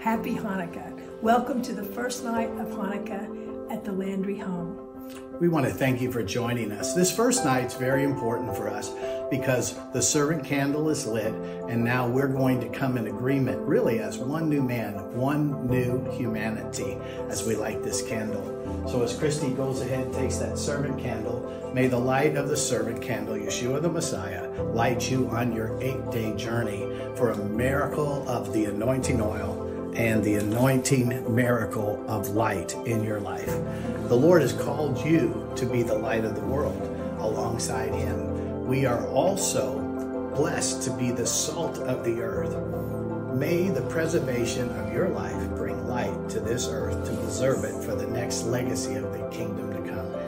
Happy Hanukkah. Welcome to the first night of Hanukkah at the Landry home. We want to thank you for joining us. This first night's very important for us because the servant candle is lit and now we're going to come in agreement really as one new man, one new humanity as we light this candle. So as Christie goes ahead and takes that servant candle, may the light of the servant candle, Yeshua the Messiah, light you on your eight-day journey for a miracle of the anointing oil and the anointing miracle of light in your life. The Lord has called you to be the light of the world alongside Him. We are also blessed to be the salt of the earth. May the preservation of your life bring light to this earth to preserve it for the next legacy of the kingdom to come.